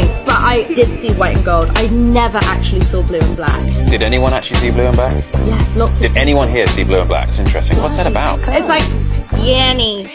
But I did see white and gold. I never actually saw blue and black. Did anyone actually see blue and black? Yes, lots. Did anyone here see blue and black? It's interesting. What's that about? It's like Yanny.